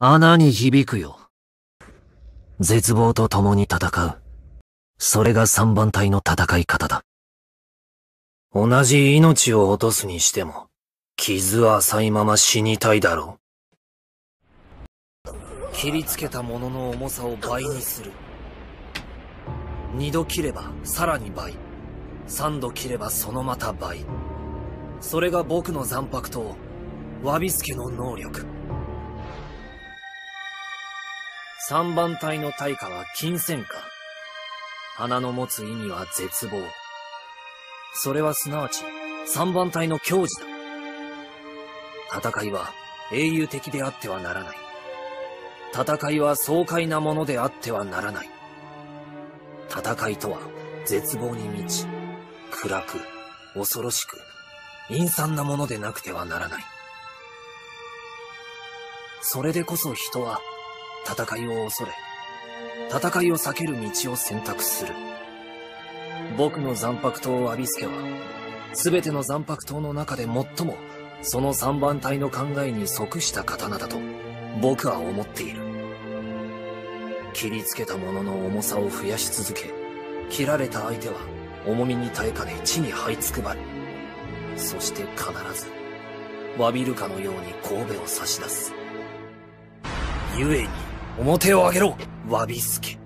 穴に響くよ。絶望と共に戦う。それが三番隊の戦い方だ。同じ命を落とすにしても、傷は浅いまま死にたいだろう。切りつけたものの重さを倍にする。二度切ればさらに倍。三度切ればそのまた倍。それが僕の残白と、ワビスケの能力。三番隊の対価は金銭か。花の持つ意味は絶望。それはすなわち三番隊の矜持だ。戦いは英雄的であってはならない。戦いは爽快なものであってはならない。戦いとは絶望に満ち、暗く、恐ろしく、陰惨なものでなくてはならない。それでこそ人は戦いを恐れ、戦いを避ける道を選択する。僕の残白刀アビスケは、すべての残白刀の中で最も、その三番隊の考えに即した刀だと、僕は思っている。切りつけたものの重さを増やし続け、切られた相手は、重みに耐えかね地に這いつくばる。そして必ず、詫びるかのように神戸を差し出す。故に、表を上げろ、わびすけ。